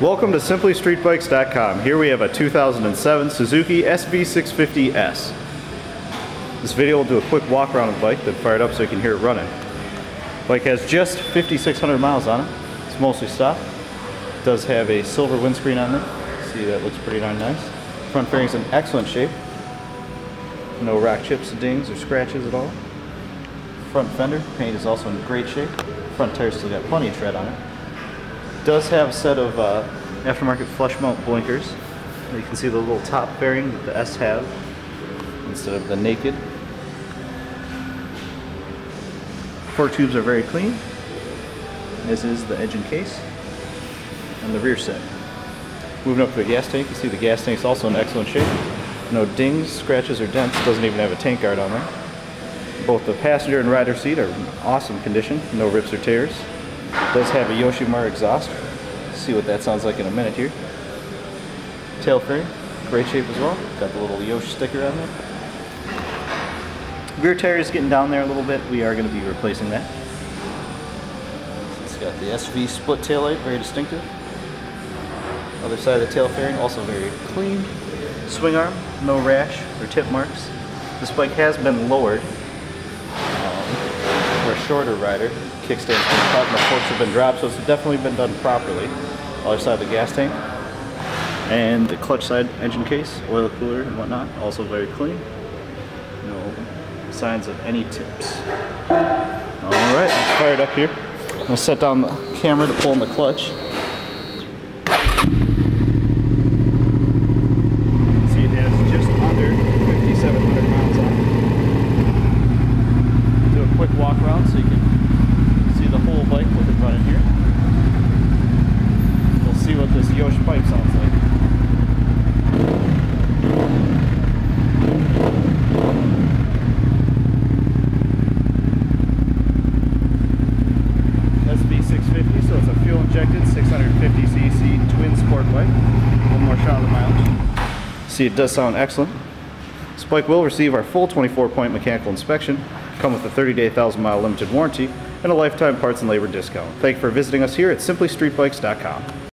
Welcome to SimplyStreetBikes.com. Here we have a 2007 Suzuki SV650S. This video will do a quick walk around of the bike, then fire it up so you can hear it running. Bike has just 5,600 miles on it. It's mostly stock. It does have a silver windscreen on it. See, that looks pretty darn nice. Front fairing's in excellent shape. No rock chips, dings, or scratches at all. Front fender paint is also in great shape. Front tires still got plenty of tread on it. Does have a set of uh, aftermarket flush mount blinkers. You can see the little top fairing that the S have instead of the naked. Fork tubes are very clean. as is the engine case and the rear set. Moving up to the gas tank, you see the gas tank's also in excellent shape. No dings, scratches, or dents. Doesn't even have a tank guard on there. Both the passenger and rider seat are in awesome condition. No rips or tears. Does have a Yoshimura exhaust. See what that sounds like in a minute here. Tail frame, great shape as well. Got the little Yosh sticker on there. Rear tire is getting down there a little bit. We are going to be replacing that. It's got the SV split tail light, very distinctive. Other side of the tail fairing, also very clean. Swing arm, no rash or tip marks. This bike has been lowered shorter rider. Kickstand's been cut and the forks have been dropped, so it's definitely been done properly. Other side of the gas tank. And the clutch side engine case, oil cooler and whatnot, also very clean. No signs of any tips. Alright, let's fire it up here. I'm gonna set down the camera to pull in the clutch. See it has just under 5,700 miles on it. Do a around so you can see the whole bike with it running here. We'll see what this Yosh pipe sounds like. SV650, so it's a fuel injected 650cc twin sport bike. One more shot of the mileage. See, it does sound excellent. This bike will receive our full 24 point mechanical inspection, come with a 30 day 1,000 mile limited warranty, and a lifetime parts and labor discount. Thank you for visiting us here at simplystreetbikes.com.